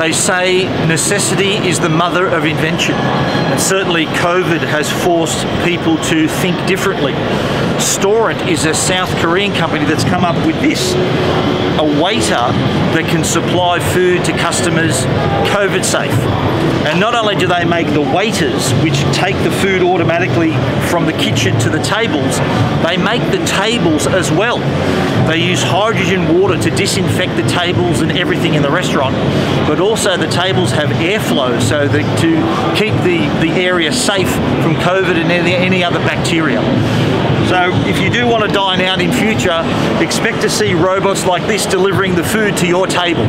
They say necessity is the mother of invention. And certainly COVID has forced people to think differently. Storant is a South Korean company that's come up with this. A waiter that can supply food to customers COVID safe. And not only do they make the waiters, which take the food automatically from the kitchen to the tables, they make the tables as well. They use hydrogen water to disinfect the tables and everything in the restaurant, but also the tables have airflow so that to keep the, the area safe from COVID and any, any other bacteria. If you do want to dine out in future, expect to see robots like this delivering the food to your table.